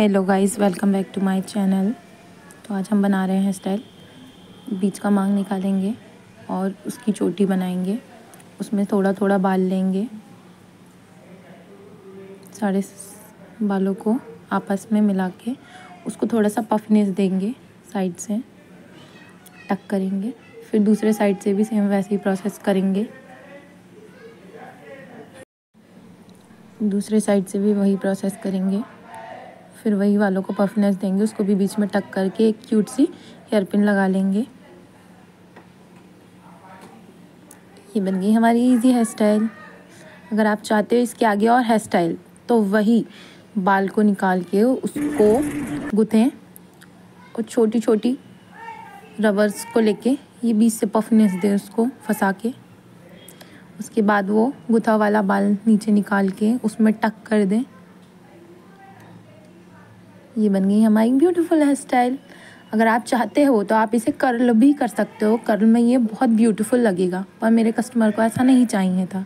Hello guys welcome back to my channel तो आज हम बना रहे हैं स्टाइल बीच का मांग निकालेंगे और उसकी चोटी बनाएँगे। उसमें थोड़ा थोड़ा बाल लेंगे। सारे बालों को आपस में मिला के उसको थोड़ा सा पफनेस देंगे साइड से। टक करेंगे। फिर दूसरे साइड से भी सेम वैसे ही प्रोसेस करेंगे। दूसरे साइड से भी वही प्रोसेस करेंगे। फिर वही वालों को पफनेस देंगे, उसको भी बीच में टक करके एक क्यूट सी हेयर पिन लगा लेंगे। ये बन गई हमारी इजी हेयर स्टाइल अगर आप चाहते हो इसके आगे और हेयर स्टाइल तो वही बाल को निकाल के उसको गुथें और छोटी छोटी रबर्स को लेके ये बीच से पफनेस दे उसको फंसा के। उसके बाद वो गुथा वाला बाल नीचे निकाल के उसमें टक कर दें। ये बन गई हमारी ब्यूटीफुल हेयर स्टाइल अगर आप चाहते हो तो आप इसे कर्ल भी कर सकते हो। कर्ल में ये बहुत ब्यूटीफुल लगेगा। पर मेरे कस्टमर को ऐसा नहीं चाहिए था।